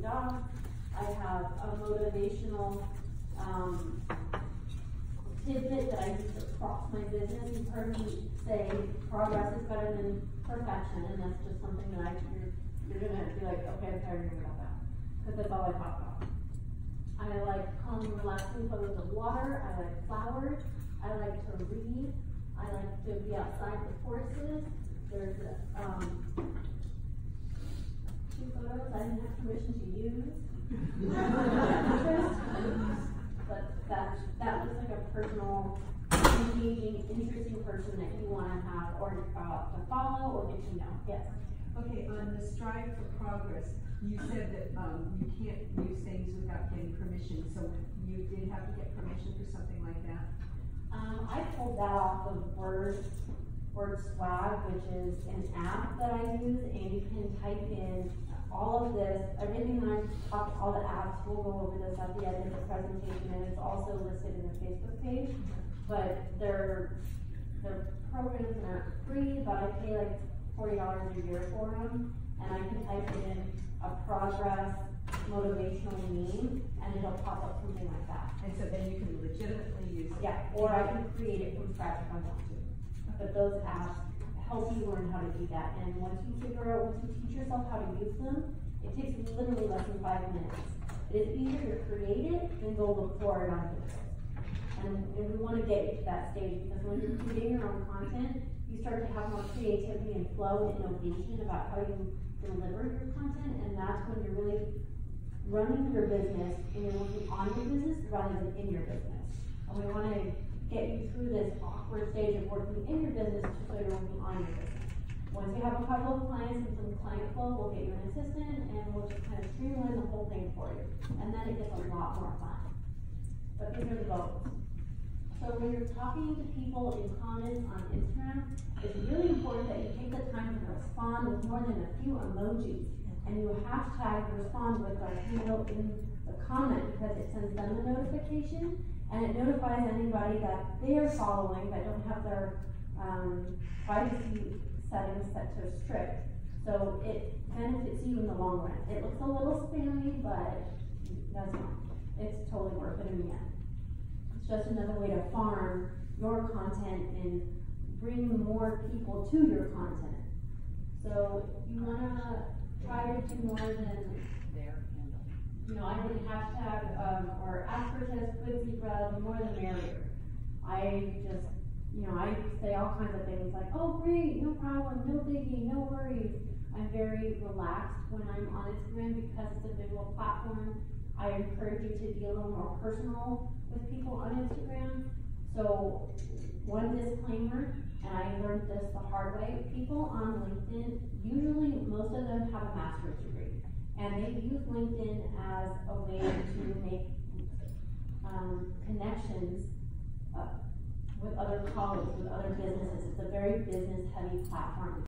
dog. I have a motivational, um, tidbit that I use across my business. You've heard me say progress is better than perfection, and that's just something that I, you're, you're gonna be like, okay, I'm tired of about that. Cause that's all I talk about. I like calm, relaxing photos of water, I like flowers, I like to read, I like to be outside with horses. There's, um, two photos I didn't have permission to use. But that, that looks like a personal, engaging, interesting person that you wanna have or, uh, to follow or get to know, yes. Okay, on the strive for progress, you said that, um, you can't use things without getting permission, so you did have to get permission for something like that? Um, I pulled that off of Word, Word Swag, which is an app that I use, and you can type in all of this, everything that I've talked, all the apps, we'll go over this at the end of the presentation, and it's also listed in the Facebook page. But they're, they're programs aren't free, but I pay like forty dollars a year for them, and I can type in a progress motivational meme, and it'll pop up something like that. And so then you can legitimately use it? Yeah, or I can create it from scratch if I want to. But those apps help you learn how to do that, and once you figure out, once you teach yourself how to use them, it takes literally less than five minutes. It is easier to create it than go look for it on Pinterest. And, and we wanna get you to that stage, because when you're creating your own content, you start to have more creativity and flow and innovation about how you deliver your content, and that's when you're really running your business and you're working on your business rather than in your business. And we wanna get you through this awkward stage of working in your business to so you're working on your business. Once you have a couple of clients and some client flow, we'll get you an assistant and we'll just kind of streamline the whole thing for you. And then it gets a lot more fun. But these are the goals. So when you're talking to people in comments on Instagram, it's really important that you take the time to respond with more than a few emojis. And you hashtag respond with a handle in the comment because it sends them a notification and it notifies anybody that they are following that don't have their, um, privacy settings set to strict. So it benefits you in the long run. It looks a little spammy, but that's not. It's totally worth it in the end. It's just another way to farm your content and bring more people to your content. So you wanna try to do more than, handle. You know, I would hashtag, um, or aspergillus, good zebra, the more the merrier. I just, you know, I say all kinds of things like, oh, great, no problem, no biggie, no worries. I'm very relaxed when I'm on Instagram because it's a visual platform. I encourage you to be a little more personal with people on Instagram. So, one disclaimer, and I learned this the hard way, people on LinkedIn, usually, most of them have a master's degree. And they use LinkedIn as a way to make, um, connections, uh, with other colleagues, with other businesses. It's a very business-heavy platform.